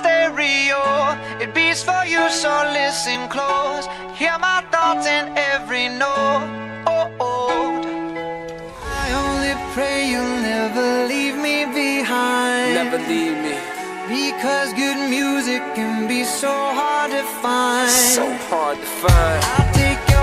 stereo. It beats for you, so listen close. Hear my thoughts in every note. Oh, oh. I only pray you'll never leave me behind. Never leave me. Because good music can be so hard to find. So hard to find. I take.